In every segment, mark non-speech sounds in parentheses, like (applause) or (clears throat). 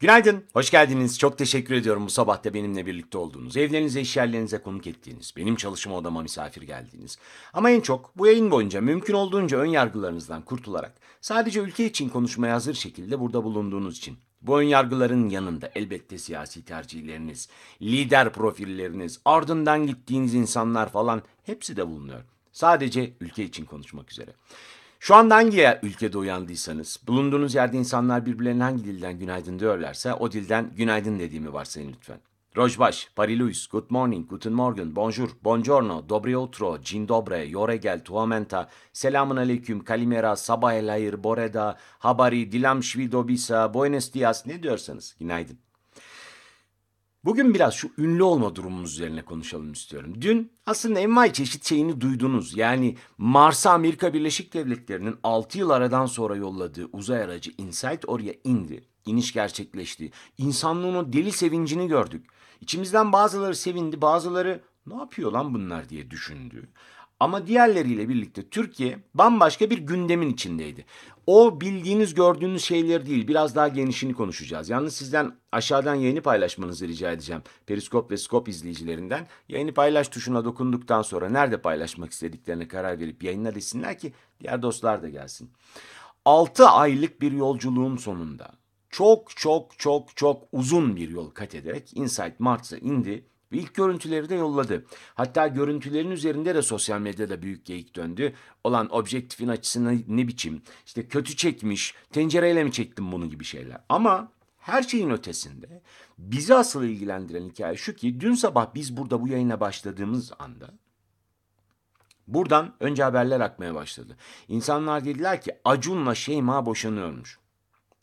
Günaydın, hoş geldiniz. Çok teşekkür ediyorum bu sabah benimle birlikte olduğunuz, evlerinize, iş konuk ettiğiniz, benim çalışma odama misafir geldiğiniz. Ama en çok bu yayın boyunca mümkün olduğunca ön yargılarınızdan kurtularak sadece ülke için konuşmaya hazır şekilde burada bulunduğunuz için. Bu ön yargıların yanında elbette siyasi tercihleriniz, lider profilleriniz, ardından gittiğiniz insanlar falan hepsi de bulunuyor. Sadece ülke için konuşmak üzere. Şu anda hangi ülkede uyandıysanız, bulunduğunuz yerde insanlar birbirlerine hangi dilden günaydın diyorlarsa o dilden günaydın dediğimi varsayın lütfen. Rojbaş, Pariluis, Good morning, Guten Morgen, Bonjour, Buongiorno, Dobry utro, Dzień dobre, Yoregel, Tuamenta, Selamun aleyküm, Kalimera, Sabah el hayır, Boreda, Habari, Dilam Shvidobisa, Buenos dias ne diyorsanız günaydın. Bugün biraz şu ünlü olma durumumuz üzerine konuşalım istiyorum. Dün aslında envai çeşit şeyini duydunuz. Yani Mars'a Amerika Birleşik Devletleri'nin 6 yıl aradan sonra yolladığı uzay aracı InSight oraya indi. İniş gerçekleşti. İnsanlığın o deli sevincini gördük. İçimizden bazıları sevindi, bazıları ne yapıyor lan bunlar diye düşündü. Ama diğerleriyle birlikte Türkiye bambaşka bir gündemin içindeydi. O bildiğiniz gördüğünüz şeyler değil biraz daha genişini konuşacağız. Yalnız sizden aşağıdan yayını paylaşmanızı rica edeceğim. Periskop ve Skop izleyicilerinden yayını paylaş tuşuna dokunduktan sonra nerede paylaşmak istediklerine karar verip yayınla desinler ki diğer dostlar da gelsin. 6 aylık bir yolculuğun sonunda çok çok çok çok uzun bir yol kat ederek Insight Mars'a indi ve ilk görüntüleri de yolladı. Hatta görüntülerin üzerinde de sosyal medyada büyük geyik döndü. Olan objektifin açısını ne biçim, işte kötü çekmiş, tencereyle mi çektim bunu gibi şeyler. Ama her şeyin ötesinde bizi asıl ilgilendiren hikaye şu ki dün sabah biz burada bu yayına başladığımız anda Buradan önce haberler akmaya başladı. İnsanlar dediler ki Acun'la Şeyma boşanıyormuş.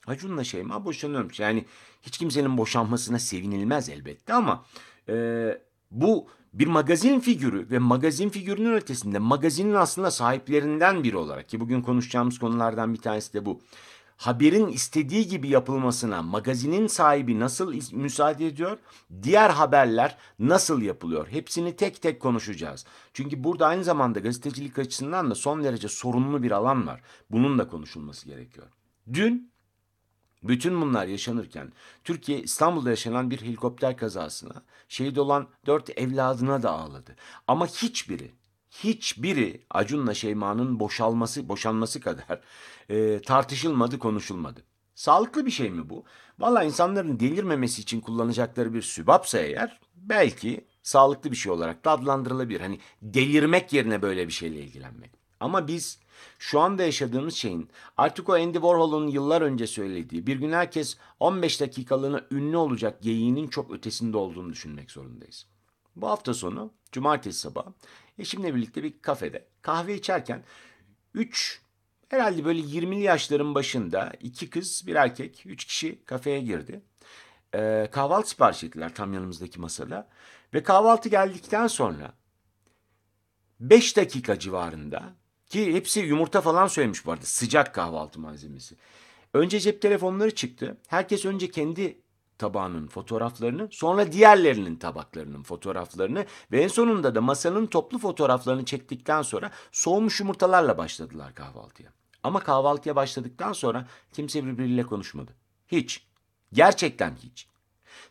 Acun'la Şeyma boşanıyormuş. Yani hiç kimsenin boşanmasına sevinilmez elbette ama e, bu bir magazin figürü ve magazin figürünün ötesinde magazinin aslında sahiplerinden biri olarak ki bugün konuşacağımız konulardan bir tanesi de bu. Haberin istediği gibi yapılmasına magazinin sahibi nasıl müsaade ediyor? Diğer haberler nasıl yapılıyor? Hepsini tek tek konuşacağız. Çünkü burada aynı zamanda gazetecilik açısından da son derece sorunlu bir alan var. Bunun da konuşulması gerekiyor. Dün bütün bunlar yaşanırken Türkiye İstanbul'da yaşanan bir helikopter kazasına şehit olan dört evladına da ağladı. Ama hiçbiri, hiçbiri Acun'la Şeyma'nın boşalması, boşanması kadar e, tartışılmadı, konuşulmadı. Sağlıklı bir şey mi bu? Valla insanların delirmemesi için kullanacakları bir sübapsa eğer belki sağlıklı bir şey olarak da adlandırılabilir. Hani delirmek yerine böyle bir şeyle ilgilenmek. Ama biz şu anda yaşadığımız şeyin artık o Andy Warhol'un yıllar önce söylediği bir gün herkes 15 dakikalığına ünlü olacak geyiğinin çok ötesinde olduğunu düşünmek zorundayız. Bu hafta sonu cumartesi sabahı eşimle birlikte bir kafede kahve içerken 3 herhalde böyle 20'li yaşların başında iki kız bir erkek 3 kişi kafeye girdi. Ee, kahvaltı sipariş ettiler tam yanımızdaki masada ve kahvaltı geldikten sonra 5 dakika civarında ki hepsi yumurta falan söylemiş bu arada sıcak kahvaltı malzemesi. Önce cep telefonları çıktı. Herkes önce kendi tabağının fotoğraflarını sonra diğerlerinin tabaklarının fotoğraflarını ve en sonunda da masanın toplu fotoğraflarını çektikten sonra soğumuş yumurtalarla başladılar kahvaltıya. Ama kahvaltıya başladıktan sonra kimse birbiriyle konuşmadı. Hiç. Gerçekten hiç.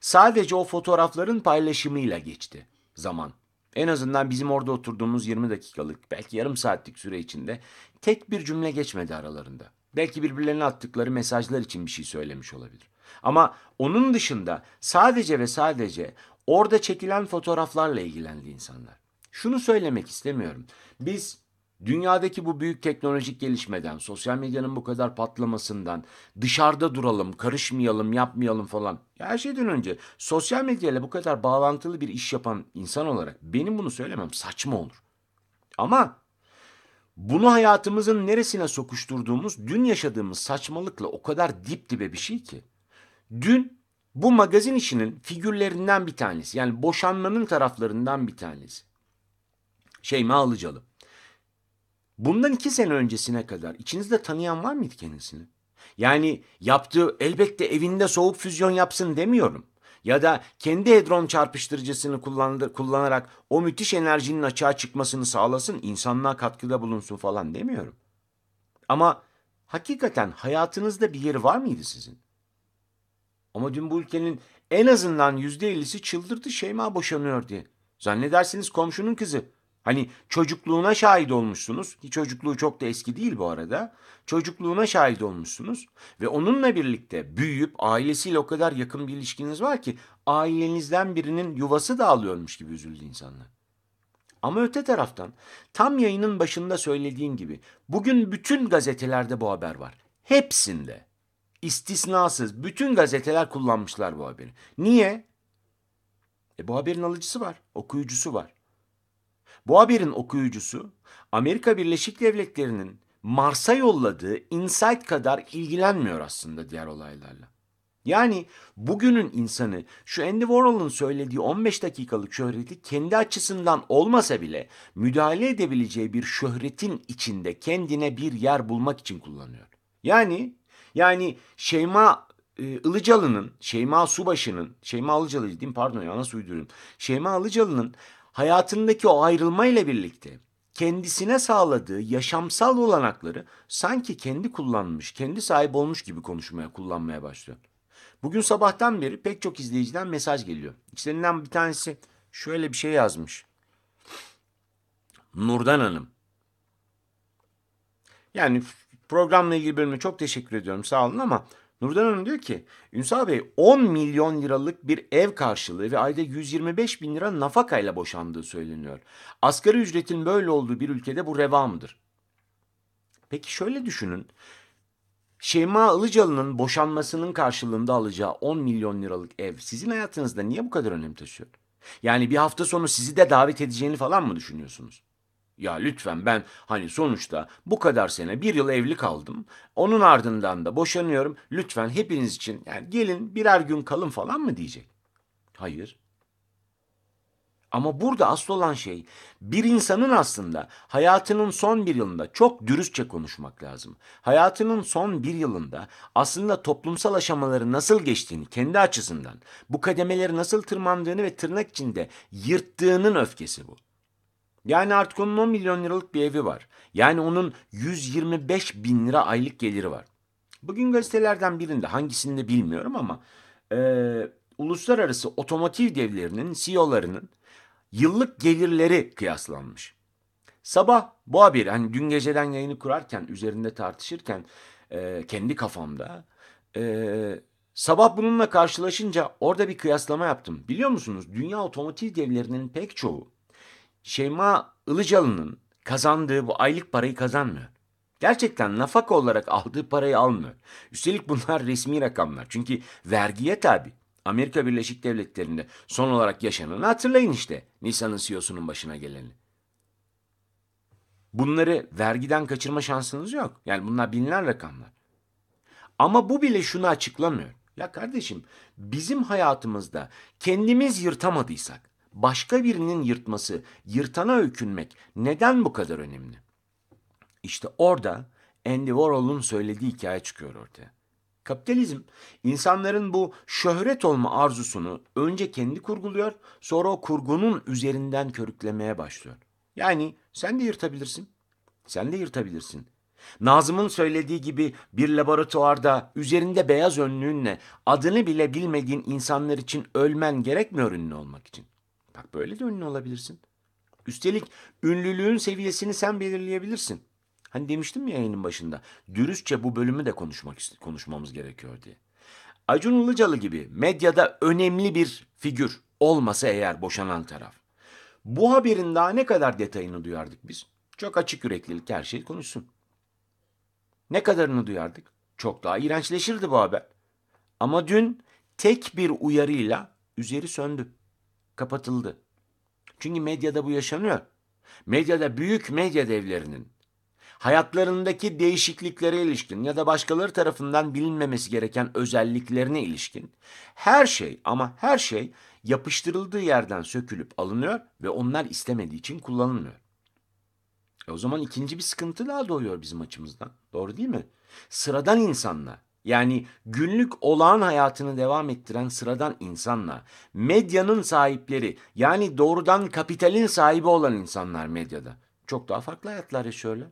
Sadece o fotoğrafların paylaşımıyla geçti zaman. En azından bizim orada oturduğumuz 20 dakikalık, belki yarım saatlik süre içinde tek bir cümle geçmedi aralarında. Belki birbirlerine attıkları mesajlar için bir şey söylemiş olabilir. Ama onun dışında sadece ve sadece orada çekilen fotoğraflarla ilgilendi insanlar. Şunu söylemek istemiyorum. Biz dünyadaki bu büyük teknolojik gelişmeden, sosyal medyanın bu kadar patlamasından, dışarıda duralım, karışmayalım, yapmayalım falan. Ya her şeyden önce sosyal medyayla bu kadar bağlantılı bir iş yapan insan olarak benim bunu söylemem saçma olur. Ama bunu hayatımızın neresine sokuşturduğumuz dün yaşadığımız saçmalıkla o kadar dip dibe bir şey ki. Dün bu magazin işinin figürlerinden bir tanesi yani boşanmanın taraflarından bir tanesi. Şeyma Alıcalı. Bundan iki sene öncesine kadar içinizde tanıyan var mıydı kendisini? Yani yaptığı elbette evinde soğuk füzyon yapsın demiyorum. Ya da kendi hedron çarpıştırıcısını kullandı, kullanarak o müthiş enerjinin açığa çıkmasını sağlasın, insanlığa katkıda bulunsun falan demiyorum. Ama hakikaten hayatınızda bir yeri var mıydı sizin? Ama dün bu ülkenin en azından yüzde ellisi çıldırdı Şeyma boşanıyor diye. Zannedersiniz komşunun kızı. Hani çocukluğuna şahit olmuşsunuz. Ki çocukluğu çok da eski değil bu arada. Çocukluğuna şahit olmuşsunuz. Ve onunla birlikte büyüyüp ailesiyle o kadar yakın bir ilişkiniz var ki ailenizden birinin yuvası dağılıyormuş gibi üzüldü insanlar. Ama öte taraftan tam yayının başında söylediğim gibi bugün bütün gazetelerde bu haber var. Hepsinde. istisnasız bütün gazeteler kullanmışlar bu haberi. Niye? E bu haberin alıcısı var, okuyucusu var. Bu haberin okuyucusu Amerika Birleşik Devletleri'nin Mars'a yolladığı Insight kadar ilgilenmiyor aslında diğer olaylarla. Yani bugünün insanı şu Andy Warhol'un söylediği 15 dakikalık şöhreti kendi açısından olmasa bile müdahale edebileceği bir şöhretin içinde kendine bir yer bulmak için kullanıyor. Yani yani Şeyma e, Ilıcalı'nın, Şeyma Subaşı'nın, Şeyma Ilıcalı diyeyim pardon ya nasıl uyduruyorum. Şeyma Ilıcalı'nın hayatındaki o ayrılmayla birlikte kendisine sağladığı yaşamsal olanakları sanki kendi kullanmış, kendi sahip olmuş gibi konuşmaya, kullanmaya başlıyor. Bugün sabahtan beri pek çok izleyiciden mesaj geliyor. İçlerinden bir tanesi şöyle bir şey yazmış. Nurdan Hanım. Yani programla ilgili bölüme çok teşekkür ediyorum sağ olun ama Nurdan Hanım diyor ki Ünsal Bey 10 milyon liralık bir ev karşılığı ve ayda 125 bin lira nafakayla boşandığı söyleniyor. Asgari ücretin böyle olduğu bir ülkede bu reva mıdır? Peki şöyle düşünün. Şeyma Ilıcalı'nın boşanmasının karşılığında alacağı 10 milyon liralık ev sizin hayatınızda niye bu kadar önem taşıyor? Yani bir hafta sonu sizi de davet edeceğini falan mı düşünüyorsunuz? Ya lütfen ben hani sonuçta bu kadar sene bir yıl evli kaldım. Onun ardından da boşanıyorum. Lütfen hepiniz için yani gelin birer gün kalın falan mı diyecek? Hayır. Ama burada asıl olan şey bir insanın aslında hayatının son bir yılında çok dürüstçe konuşmak lazım. Hayatının son bir yılında aslında toplumsal aşamaları nasıl geçtiğini kendi açısından, bu kademeleri nasıl tırmandığını ve tırnak içinde yırttığının öfkesi bu. Yani artık onun 10 milyon liralık bir evi var. Yani onun 125 bin lira aylık geliri var. Bugün gazetelerden birinde hangisinde bilmiyorum ama e, uluslararası otomotiv devlerinin CEO'larının yıllık gelirleri kıyaslanmış. Sabah bu haberi hani dün geceden yayını kurarken üzerinde tartışırken e, kendi kafamda e, sabah bununla karşılaşınca orada bir kıyaslama yaptım. Biliyor musunuz dünya otomotiv devlerinin pek çoğu Şeyma Ilıcalı'nın kazandığı bu aylık parayı kazanmıyor. Gerçekten nafaka olarak aldığı parayı almıyor. Üstelik bunlar resmi rakamlar. Çünkü vergiye tabi. Amerika Birleşik Devletleri'nde son olarak yaşananı hatırlayın işte. Nissan'ın CEO'sunun başına geleni. Bunları vergiden kaçırma şansınız yok. Yani bunlar bilinen rakamlar. Ama bu bile şunu açıklamıyor. Ya kardeşim bizim hayatımızda kendimiz yırtamadıysak başka birinin yırtması, yırtana öykünmek neden bu kadar önemli? İşte orada Andy Warhol'un söylediği hikaye çıkıyor ortaya. Kapitalizm insanların bu şöhret olma arzusunu önce kendi kurguluyor, sonra o kurgunun üzerinden körüklemeye başlıyor. Yani sen de yırtabilirsin. Sen de yırtabilirsin. Nazım'ın söylediği gibi bir laboratuvarda üzerinde beyaz önlüğünle adını bile bilmediğin insanlar için ölmen gerekmiyor ünlü olmak için. Bak böyle de ünlü olabilirsin. Üstelik ünlülüğün seviyesini sen belirleyebilirsin. Hani demiştim ya yayının başında. Dürüstçe bu bölümü de konuşmak konuşmamız gerekiyor diye. Acun Ilıcalı gibi medyada önemli bir figür olmasa eğer boşanan taraf. Bu haberin daha ne kadar detayını duyardık biz? Çok açık yüreklilik her şey konuşsun. Ne kadarını duyardık? Çok daha iğrençleşirdi bu haber. Ama dün tek bir uyarıyla üzeri söndü kapatıldı. Çünkü medyada bu yaşanıyor. Medyada büyük medya devlerinin hayatlarındaki değişikliklere ilişkin ya da başkaları tarafından bilinmemesi gereken özelliklerine ilişkin her şey ama her şey yapıştırıldığı yerden sökülüp alınıyor ve onlar istemediği için kullanılmıyor. E o zaman ikinci bir sıkıntı daha doğuyor bizim açımızdan. Doğru değil mi? Sıradan insanlar yani günlük olağan hayatını devam ettiren sıradan insanla medyanın sahipleri yani doğrudan kapitalin sahibi olan insanlar medyada çok daha farklı hayatlar yaşıyorlar.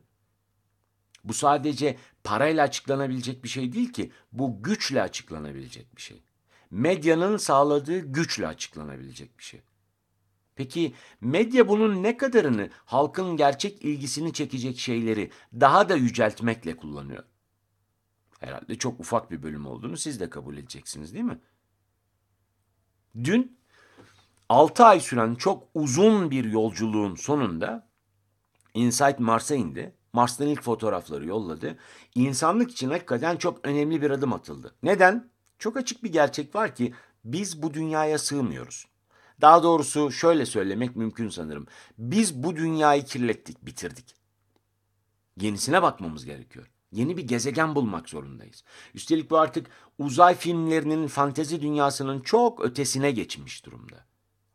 Bu sadece parayla açıklanabilecek bir şey değil ki. Bu güçle açıklanabilecek bir şey. medyanın sağladığı güçle açıklanabilecek bir şey. Peki medya bunun ne kadarını halkın gerçek ilgisini çekecek şeyleri daha da yüceltmekle kullanıyor? Herhalde çok ufak bir bölüm olduğunu siz de kabul edeceksiniz değil mi? Dün 6 ay süren çok uzun bir yolculuğun sonunda Insight Mars'a indi. Mars'tan ilk fotoğrafları yolladı. İnsanlık için hakikaten çok önemli bir adım atıldı. Neden? Çok açık bir gerçek var ki biz bu dünyaya sığmıyoruz. Daha doğrusu şöyle söylemek mümkün sanırım. Biz bu dünyayı kirlettik, bitirdik. Yenisine bakmamız gerekiyor. Yeni bir gezegen bulmak zorundayız. Üstelik bu artık uzay filmlerinin fantezi dünyasının çok ötesine geçmiş durumda.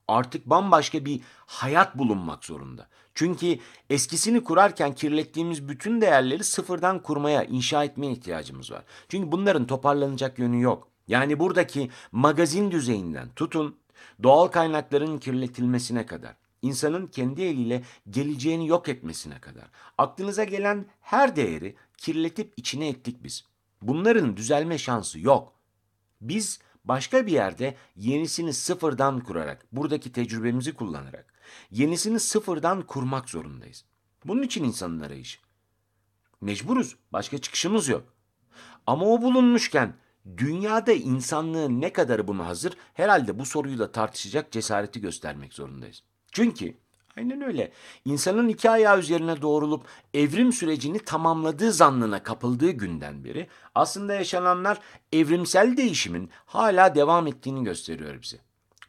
Artık bambaşka bir hayat bulunmak zorunda. Çünkü eskisini kurarken kirlettiğimiz bütün değerleri sıfırdan kurmaya, inşa etmeye ihtiyacımız var. Çünkü bunların toparlanacak yönü yok. Yani buradaki magazin düzeyinden tutun, doğal kaynakların kirletilmesine kadar, insanın kendi eliyle geleceğini yok etmesine kadar. Aklınıza gelen her değeri kirletip içine ettik biz. Bunların düzelme şansı yok. Biz başka bir yerde yenisini sıfırdan kurarak, buradaki tecrübemizi kullanarak, yenisini sıfırdan kurmak zorundayız. Bunun için insanın arayışı. Mecburuz, başka çıkışımız yok. Ama o bulunmuşken dünyada insanlığın ne kadarı buna hazır herhalde bu soruyu da tartışacak cesareti göstermek zorundayız. Çünkü aynen öyle insanın iki ayağı üzerine doğrulup evrim sürecini tamamladığı zannına kapıldığı günden beri aslında yaşananlar evrimsel değişimin hala devam ettiğini gösteriyor bize.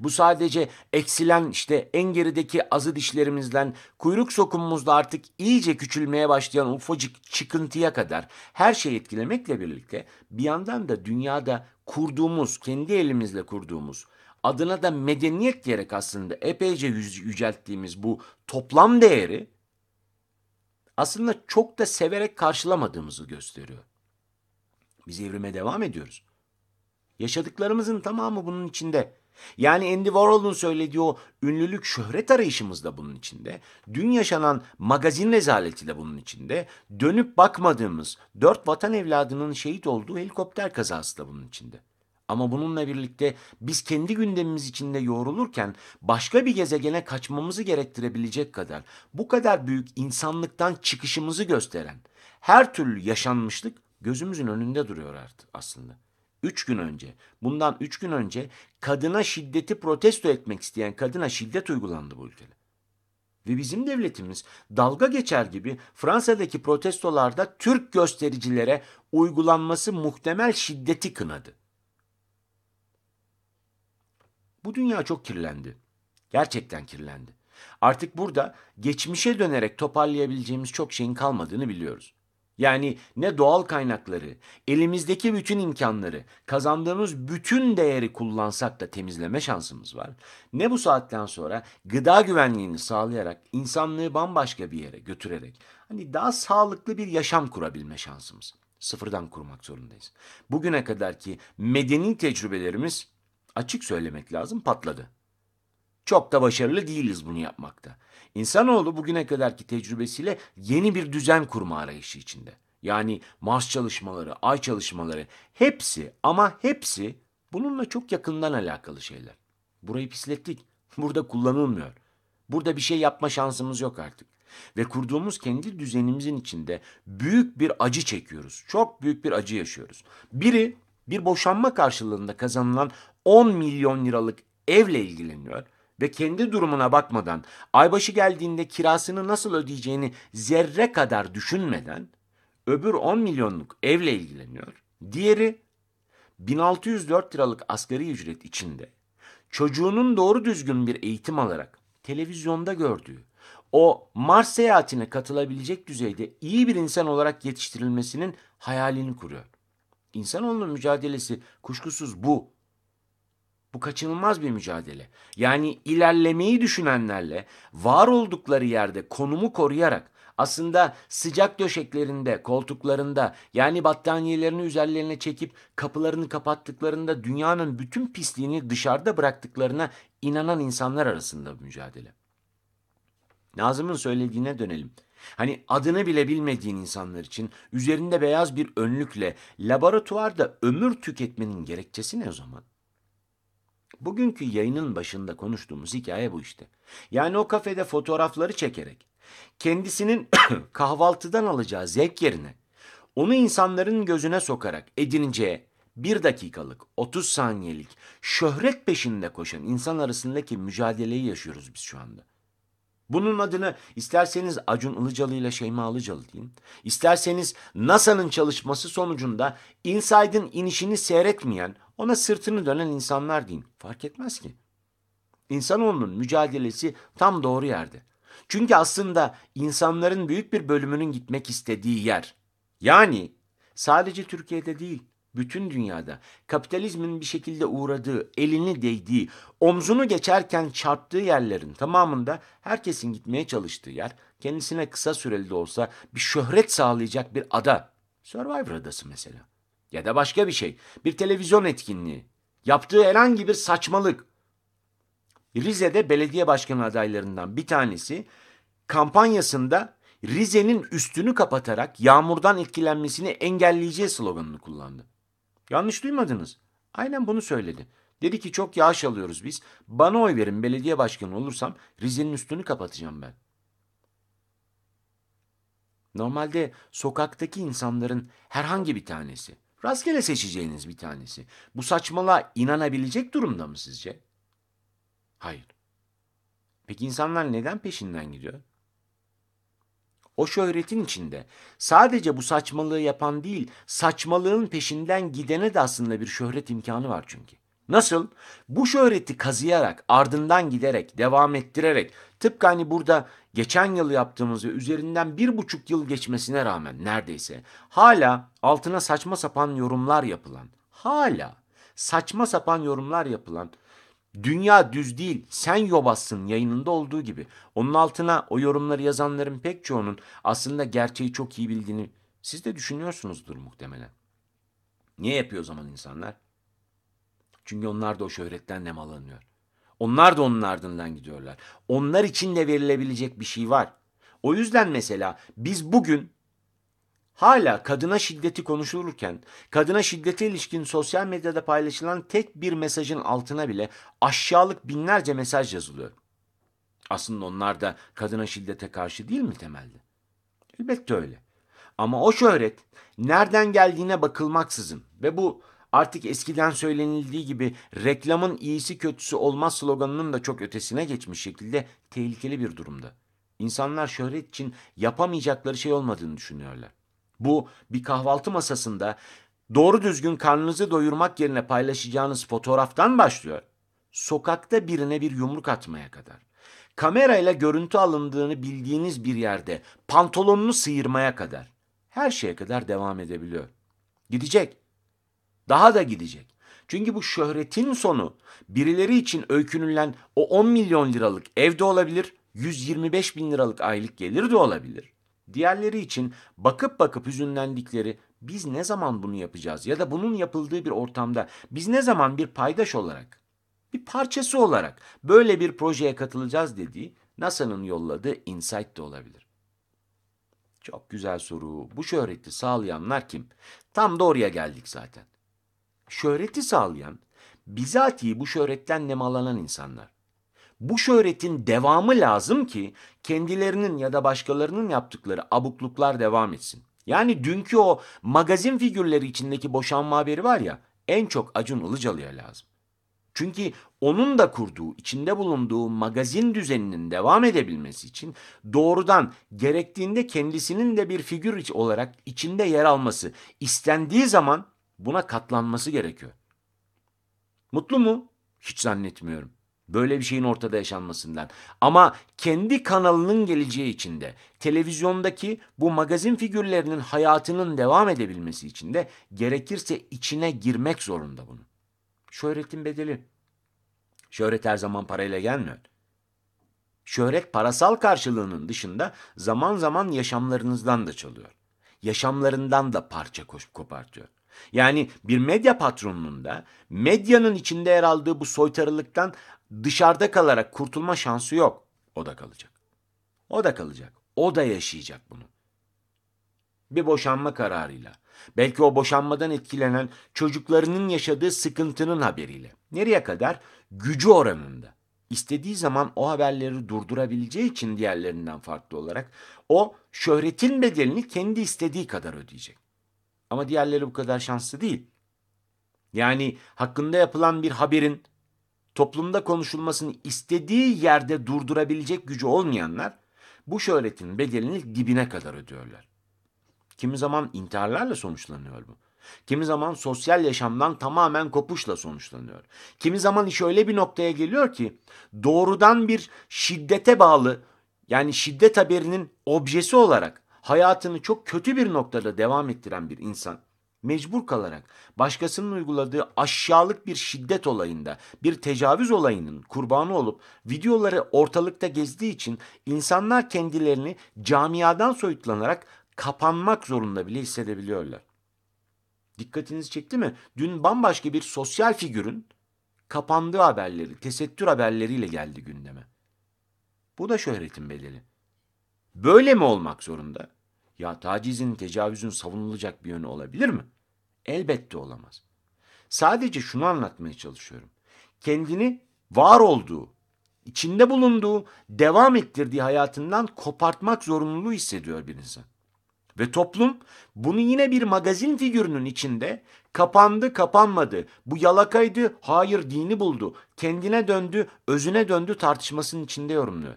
Bu sadece eksilen işte en gerideki azı dişlerimizden kuyruk sokumumuzda artık iyice küçülmeye başlayan ufacık çıkıntıya kadar her şeyi etkilemekle birlikte bir yandan da dünyada kurduğumuz, kendi elimizle kurduğumuz, adına da medeniyet diyerek aslında epeyce yücelttiğimiz bu toplam değeri aslında çok da severek karşılamadığımızı gösteriyor. Biz evrime devam ediyoruz. Yaşadıklarımızın tamamı bunun içinde. Yani Andy Warhol'un söylediği o ünlülük şöhret arayışımız da bunun içinde. Dün yaşanan magazin rezaleti de bunun içinde. Dönüp bakmadığımız dört vatan evladının şehit olduğu helikopter kazası da bunun içinde. Ama bununla birlikte biz kendi gündemimiz içinde yoğrulurken başka bir gezegene kaçmamızı gerektirebilecek kadar bu kadar büyük insanlıktan çıkışımızı gösteren her türlü yaşanmışlık gözümüzün önünde duruyor artık aslında. Üç gün önce, bundan üç gün önce kadına şiddeti protesto etmek isteyen kadına şiddet uygulandı bu ülkede. Ve bizim devletimiz dalga geçer gibi Fransa'daki protestolarda Türk göstericilere uygulanması muhtemel şiddeti kınadı. Bu dünya çok kirlendi. Gerçekten kirlendi. Artık burada geçmişe dönerek toparlayabileceğimiz çok şeyin kalmadığını biliyoruz. Yani ne doğal kaynakları, elimizdeki bütün imkanları, kazandığımız bütün değeri kullansak da temizleme şansımız var. Ne bu saatten sonra gıda güvenliğini sağlayarak insanlığı bambaşka bir yere götürerek hani daha sağlıklı bir yaşam kurabilme şansımız. Sıfırdan kurmak zorundayız. Bugüne kadarki medeni tecrübelerimiz açık söylemek lazım patladı. Çok da başarılı değiliz bunu yapmakta. İnsanoğlu bugüne kadarki tecrübesiyle yeni bir düzen kurma arayışı içinde. Yani Mars çalışmaları, Ay çalışmaları hepsi ama hepsi bununla çok yakından alakalı şeyler. Burayı pislettik. (laughs) Burada kullanılmıyor. Burada bir şey yapma şansımız yok artık. Ve kurduğumuz kendi düzenimizin içinde büyük bir acı çekiyoruz. Çok büyük bir acı yaşıyoruz. Biri bir boşanma karşılığında kazanılan 10 milyon liralık evle ilgileniyor ve kendi durumuna bakmadan aybaşı geldiğinde kirasını nasıl ödeyeceğini zerre kadar düşünmeden öbür 10 milyonluk evle ilgileniyor. Diğeri 1604 liralık asgari ücret içinde çocuğunun doğru düzgün bir eğitim alarak televizyonda gördüğü o Mars seyahatine katılabilecek düzeyde iyi bir insan olarak yetiştirilmesinin hayalini kuruyor. İnsanoğlunun mücadelesi kuşkusuz bu. Bu kaçınılmaz bir mücadele. Yani ilerlemeyi düşünenlerle var oldukları yerde konumu koruyarak aslında sıcak döşeklerinde, koltuklarında yani battaniyelerini üzerlerine çekip kapılarını kapattıklarında dünyanın bütün pisliğini dışarıda bıraktıklarına inanan insanlar arasında bu mücadele. Nazım'ın söylediğine dönelim. Hani adını bile bilmediğin insanlar için üzerinde beyaz bir önlükle laboratuvarda ömür tüketmenin gerekçesi ne o zaman? Bugünkü yayının başında konuştuğumuz hikaye bu işte. Yani o kafede fotoğrafları çekerek kendisinin (clears throat) kahvaltıdan alacağı zevk yerine onu insanların gözüne sokarak edineceği bir dakikalık, 30 saniyelik şöhret peşinde koşan insan arasındaki mücadeleyi yaşıyoruz biz şu anda. Bunun adını isterseniz Acun Ilıcalı ile Şeyma Ilıcalı deyin. İsterseniz NASA'nın çalışması sonucunda Inside'ın inişini seyretmeyen, ona sırtını dönen insanlar deyin. Fark etmez ki. İnsanoğlunun mücadelesi tam doğru yerde. Çünkü aslında insanların büyük bir bölümünün gitmek istediği yer. Yani sadece Türkiye'de değil, bütün dünyada kapitalizmin bir şekilde uğradığı, elini değdiği, omzunu geçerken çarptığı yerlerin tamamında herkesin gitmeye çalıştığı yer, kendisine kısa süreli de olsa bir şöhret sağlayacak bir ada. Survivor adası mesela. Ya da başka bir şey. Bir televizyon etkinliği. Yaptığı herhangi bir saçmalık. Rize'de belediye başkanı adaylarından bir tanesi kampanyasında Rize'nin üstünü kapatarak yağmurdan etkilenmesini engelleyeceği sloganını kullandı. Yanlış duymadınız. Aynen bunu söyledi. Dedi ki çok yağış alıyoruz biz. Bana oy verin belediye başkanı olursam Rize'nin üstünü kapatacağım ben. Normalde sokaktaki insanların herhangi bir tanesi, rastgele seçeceğiniz bir tanesi bu saçmalığa inanabilecek durumda mı sizce? Hayır. Peki insanlar neden peşinden gidiyor? O şöhretin içinde sadece bu saçmalığı yapan değil, saçmalığın peşinden gidene de aslında bir şöhret imkanı var çünkü. Nasıl? Bu şöhreti kazıyarak, ardından giderek, devam ettirerek, tıpkı hani burada geçen yıl yaptığımız ve üzerinden bir buçuk yıl geçmesine rağmen neredeyse hala altına saçma sapan yorumlar yapılan, hala saçma sapan yorumlar yapılan Dünya düz değil, sen yobazsın yayınında olduğu gibi. Onun altına o yorumları yazanların pek çoğunun aslında gerçeği çok iyi bildiğini siz de düşünüyorsunuzdur muhtemelen. Niye yapıyor o zaman insanlar? Çünkü onlar da o şöhretten nemalanıyor. Onlar da onun ardından gidiyorlar. Onlar için de verilebilecek bir şey var. O yüzden mesela biz bugün Hala kadına şiddeti konuşulurken, kadına şiddete ilişkin sosyal medyada paylaşılan tek bir mesajın altına bile aşağılık binlerce mesaj yazılıyor. Aslında onlar da kadına şiddete karşı değil mi temelde? Elbette öyle. Ama o şöhret nereden geldiğine bakılmaksızın ve bu artık eskiden söylenildiği gibi reklamın iyisi kötüsü olmaz sloganının da çok ötesine geçmiş şekilde tehlikeli bir durumda. İnsanlar şöhret için yapamayacakları şey olmadığını düşünüyorlar. Bu bir kahvaltı masasında doğru düzgün karnınızı doyurmak yerine paylaşacağınız fotoğraftan başlıyor. Sokakta birine bir yumruk atmaya kadar. Kamerayla görüntü alındığını bildiğiniz bir yerde pantolonunu sıyırmaya kadar. Her şeye kadar devam edebiliyor. Gidecek. Daha da gidecek. Çünkü bu şöhretin sonu birileri için öykünülen o 10 milyon liralık evde olabilir, 125 bin liralık aylık gelir de olabilir. Diğerleri için bakıp bakıp hüzünlendikleri biz ne zaman bunu yapacağız ya da bunun yapıldığı bir ortamda biz ne zaman bir paydaş olarak, bir parçası olarak böyle bir projeye katılacağız dediği NASA'nın yolladığı insight de olabilir. Çok güzel soru. Bu şöhreti sağlayanlar kim? Tam da oraya geldik zaten. Şöhreti sağlayan, bizatihi bu şöhretten nemalanan insanlar. Bu şöhretin devamı lazım ki kendilerinin ya da başkalarının yaptıkları abukluklar devam etsin. Yani dünkü o magazin figürleri içindeki boşanma haberi var ya en çok Acun Ilıcalı'ya lazım. Çünkü onun da kurduğu, içinde bulunduğu magazin düzeninin devam edebilmesi için doğrudan gerektiğinde kendisinin de bir figür olarak içinde yer alması istendiği zaman buna katlanması gerekiyor. Mutlu mu? Hiç zannetmiyorum. Böyle bir şeyin ortada yaşanmasından. Ama kendi kanalının geleceği için de televizyondaki bu magazin figürlerinin hayatının devam edebilmesi için de gerekirse içine girmek zorunda bunun. Şöhretin bedeli. Şöhret her zaman parayla gelmiyor. Şöhret parasal karşılığının dışında zaman zaman yaşamlarınızdan da çalıyor. Yaşamlarından da parça kopartıyor. Yani bir medya patronunun da medyanın içinde yer aldığı bu soytarılıktan dışarıda kalarak kurtulma şansı yok. O da kalacak. O da kalacak. O da yaşayacak bunu. Bir boşanma kararıyla. Belki o boşanmadan etkilenen çocuklarının yaşadığı sıkıntının haberiyle. Nereye kadar? Gücü oranında. İstediği zaman o haberleri durdurabileceği için diğerlerinden farklı olarak o şöhretin bedelini kendi istediği kadar ödeyecek. Ama diğerleri bu kadar şanslı değil. Yani hakkında yapılan bir haberin toplumda konuşulmasını istediği yerde durdurabilecek gücü olmayanlar bu şöhretin bedelini dibine kadar ödüyorlar. Kimi zaman intiharlarla sonuçlanıyor bu. Kimi zaman sosyal yaşamdan tamamen kopuşla sonuçlanıyor. Kimi zaman iş öyle bir noktaya geliyor ki doğrudan bir şiddete bağlı yani şiddet haberinin objesi olarak hayatını çok kötü bir noktada devam ettiren bir insan mecbur kalarak başkasının uyguladığı aşağılık bir şiddet olayında, bir tecavüz olayının kurbanı olup videoları ortalıkta gezdiği için insanlar kendilerini camiadan soyutlanarak kapanmak zorunda bile hissedebiliyorlar. Dikkatinizi çekti mi? Dün bambaşka bir sosyal figürün kapandığı haberleri, tesettür haberleriyle geldi gündeme. Bu da şöhretin bedeli. Böyle mi olmak zorunda? Ya tacizin, tecavüzün savunulacak bir yönü olabilir mi? Elbette olamaz. Sadece şunu anlatmaya çalışıyorum. Kendini var olduğu, içinde bulunduğu, devam ettirdiği hayatından kopartmak zorunluluğu hissediyor bir insan. Ve toplum bunu yine bir magazin figürünün içinde kapandı kapanmadı, bu yalakaydı, hayır dini buldu, kendine döndü, özüne döndü tartışmasının içinde yorumluyor.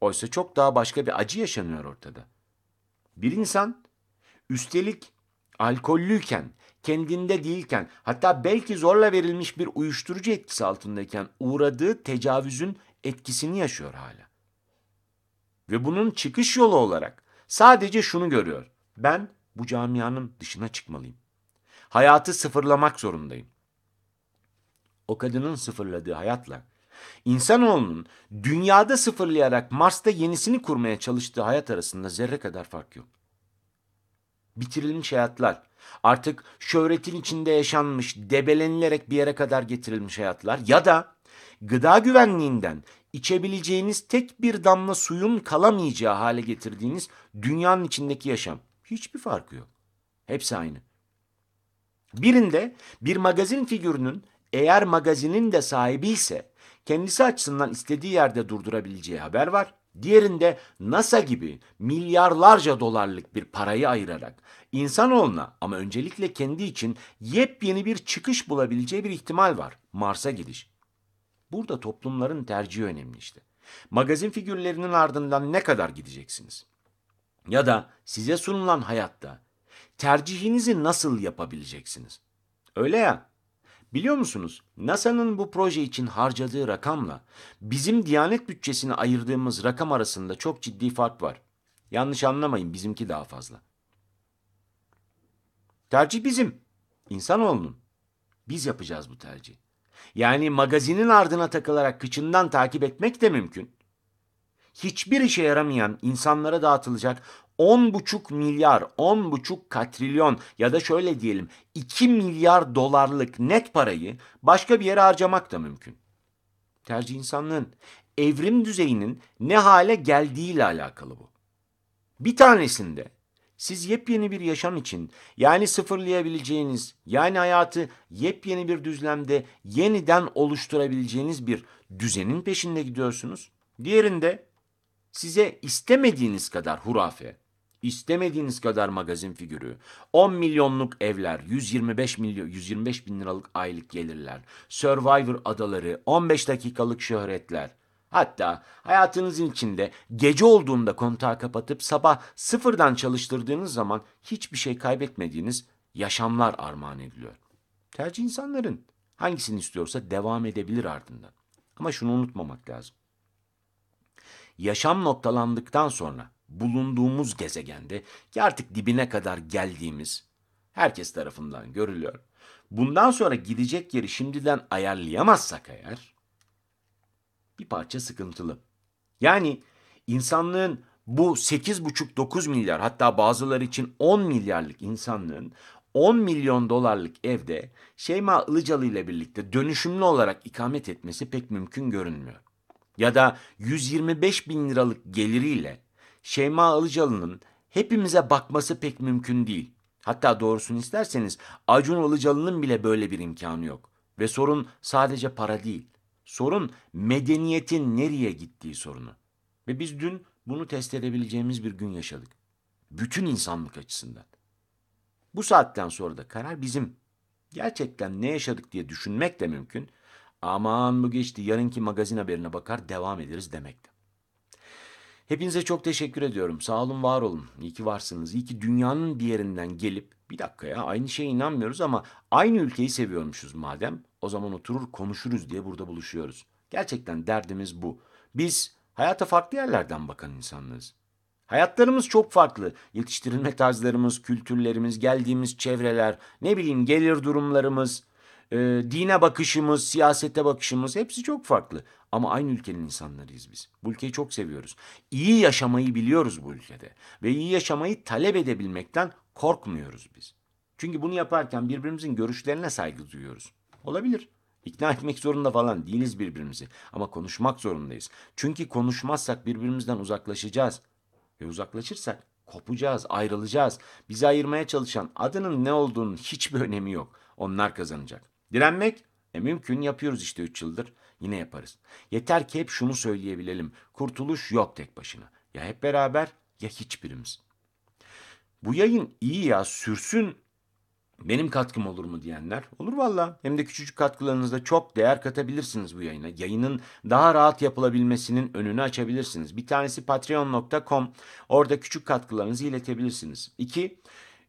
Oysa çok daha başka bir acı yaşanıyor ortada. Bir insan üstelik alkollüyken, kendinde değilken, hatta belki zorla verilmiş bir uyuşturucu etkisi altındayken uğradığı tecavüzün etkisini yaşıyor hala. Ve bunun çıkış yolu olarak sadece şunu görüyor. Ben bu camianın dışına çıkmalıyım. Hayatı sıfırlamak zorundayım. O kadının sıfırladığı hayatla insanoğlunun dünyada sıfırlayarak Mars'ta yenisini kurmaya çalıştığı hayat arasında zerre kadar fark yok. Bitirilmiş hayatlar, artık şöhretin içinde yaşanmış, debelenilerek bir yere kadar getirilmiş hayatlar ya da gıda güvenliğinden içebileceğiniz tek bir damla suyun kalamayacağı hale getirdiğiniz dünyanın içindeki yaşam. Hiçbir farkı yok. Hepsi aynı. Birinde bir magazin figürünün eğer magazinin de sahibi ise kendisi açısından istediği yerde durdurabileceği haber var. Diğerinde NASA gibi milyarlarca dolarlık bir parayı ayırarak insanoğluna ama öncelikle kendi için yepyeni bir çıkış bulabileceği bir ihtimal var. Mars'a gidiş. Burada toplumların tercihi önemli işte. Magazin figürlerinin ardından ne kadar gideceksiniz? Ya da size sunulan hayatta tercihinizi nasıl yapabileceksiniz? Öyle ya. Biliyor musunuz? NASA'nın bu proje için harcadığı rakamla bizim Diyanet bütçesine ayırdığımız rakam arasında çok ciddi fark var. Yanlış anlamayın bizimki daha fazla. Tercih bizim. İnsanoğlunun. Biz yapacağız bu tercih. Yani magazinin ardına takılarak kıçından takip etmek de mümkün. Hiçbir işe yaramayan insanlara dağıtılacak 10,5 milyar, 10,5 katrilyon ya da şöyle diyelim 2 milyar dolarlık net parayı başka bir yere harcamak da mümkün. Tercih insanlığın evrim düzeyinin ne hale geldiğiyle alakalı bu. Bir tanesinde siz yepyeni bir yaşam için yani sıfırlayabileceğiniz yani hayatı yepyeni bir düzlemde yeniden oluşturabileceğiniz bir düzenin peşinde gidiyorsunuz. Diğerinde size istemediğiniz kadar hurafe, istemediğiniz kadar magazin figürü, 10 milyonluk evler, 125 milyon 125 bin liralık aylık gelirler, Survivor adaları, 15 dakikalık şöhretler. Hatta hayatınızın içinde gece olduğunda kontağı kapatıp sabah sıfırdan çalıştırdığınız zaman hiçbir şey kaybetmediğiniz yaşamlar armağan ediliyor. Tercih insanların hangisini istiyorsa devam edebilir ardından. Ama şunu unutmamak lazım. Yaşam noktalandıktan sonra bulunduğumuz gezegende ki artık dibine kadar geldiğimiz herkes tarafından görülüyor. Bundan sonra gidecek yeri şimdiden ayarlayamazsak eğer bir parça sıkıntılı. Yani insanlığın bu 8,5-9 milyar hatta bazıları için 10 milyarlık insanlığın 10 milyon dolarlık evde Şeyma Ilıcalı ile birlikte dönüşümlü olarak ikamet etmesi pek mümkün görünmüyor. Ya da 125 bin liralık geliriyle Şeyma Ilıcalı'nın hepimize bakması pek mümkün değil. Hatta doğrusunu isterseniz Acun Ilıcalı'nın bile böyle bir imkanı yok. Ve sorun sadece para değil. Sorun medeniyetin nereye gittiği sorunu. Ve biz dün bunu test edebileceğimiz bir gün yaşadık. Bütün insanlık açısından. Bu saatten sonra da karar bizim. Gerçekten ne yaşadık diye düşünmek de mümkün. Aman bu geçti yarınki magazin haberine bakar devam ederiz demekte. Hepinize çok teşekkür ediyorum. Sağ olun, var olun. İyi ki varsınız. İyi ki dünyanın bir yerinden gelip bir dakika ya aynı şeye inanmıyoruz ama aynı ülkeyi seviyormuşuz madem. O zaman oturur konuşuruz diye burada buluşuyoruz. Gerçekten derdimiz bu. Biz hayata farklı yerlerden bakan insanlarız. Hayatlarımız çok farklı. Yetiştirilme tarzlarımız, kültürlerimiz, geldiğimiz çevreler, ne bileyim gelir durumlarımız, e, dine bakışımız, siyasete bakışımız hepsi çok farklı. Ama aynı ülkenin insanlarıyız biz. Bu ülkeyi çok seviyoruz. İyi yaşamayı biliyoruz bu ülkede. Ve iyi yaşamayı talep edebilmekten korkmuyoruz biz. Çünkü bunu yaparken birbirimizin görüşlerine saygı duyuyoruz. Olabilir. İkna etmek zorunda falan değiliz birbirimizi. Ama konuşmak zorundayız. Çünkü konuşmazsak birbirimizden uzaklaşacağız. Ve uzaklaşırsak kopacağız, ayrılacağız. Bizi ayırmaya çalışan adının ne olduğunun hiçbir önemi yok. Onlar kazanacak. Direnmek e mümkün yapıyoruz işte 3 yıldır. Yine yaparız. Yeter ki hep şunu söyleyebilelim. Kurtuluş yok tek başına. Ya hep beraber ya hiçbirimiz. Bu yayın iyi ya sürsün benim katkım olur mu diyenler olur valla. Hem de küçücük katkılarınızda çok değer katabilirsiniz bu yayına. Yayının daha rahat yapılabilmesinin önünü açabilirsiniz. Bir tanesi patreon.com. Orada küçük katkılarınızı iletebilirsiniz. İki,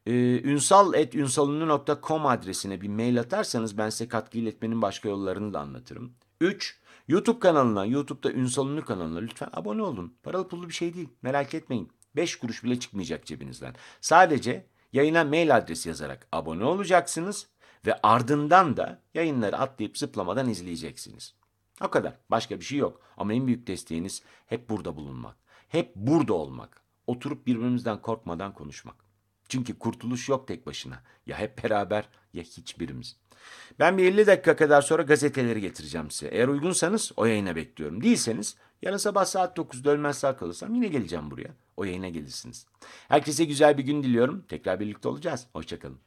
e, ünsal.ünsalünlü.com adresine bir mail atarsanız ben size katkı iletmenin başka yollarını da anlatırım. Üç, YouTube kanalına, YouTube'da Ünsal kanalına lütfen abone olun. Paralı pullu bir şey değil. Merak etmeyin. 5 kuruş bile çıkmayacak cebinizden. Sadece yayına mail adresi yazarak abone olacaksınız ve ardından da yayınları atlayıp zıplamadan izleyeceksiniz. O kadar. Başka bir şey yok. Ama en büyük desteğiniz hep burada bulunmak. Hep burada olmak. Oturup birbirimizden korkmadan konuşmak. Çünkü kurtuluş yok tek başına. Ya hep beraber ya hiçbirimiz. Ben bir 50 dakika kadar sonra gazeteleri getireceğim size. Eğer uygunsanız o yayına bekliyorum. Değilseniz yarın sabah saat 9'da ölmez sağ kalırsam yine geleceğim buraya. O yayına gelirsiniz. Herkese güzel bir gün diliyorum. Tekrar birlikte olacağız. Hoşçakalın.